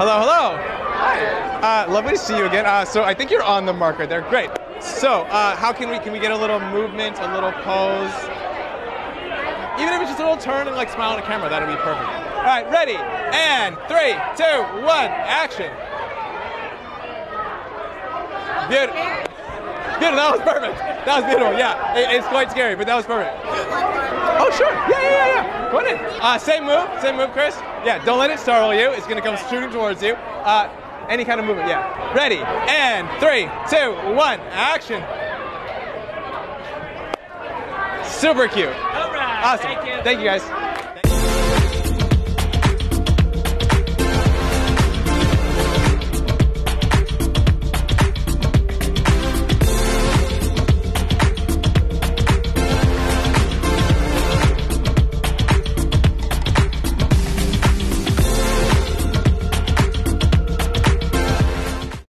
Hello, hello. Hi. Uh, lovely to see you again. Uh, so I think you're on the marker there. Great. So uh, how can we can we get a little movement, a little pose? Even if it's just a little turn and like smile at the camera, that'll be perfect. All right, ready? And three, two, one, action. Beautiful. Beautiful. That was perfect. That was beautiful. Yeah, it, it's quite scary, but that was perfect. Oh sure. Yeah, yeah, yeah. yeah. On in. Uh, same move. Same move, Chris. Yeah. Don't let it startle you. It's gonna come shooting towards you. Uh, any kind of movement. Yeah. Ready? And three, two, one, action. Super cute. All right. Awesome. Thank you. Thank you guys.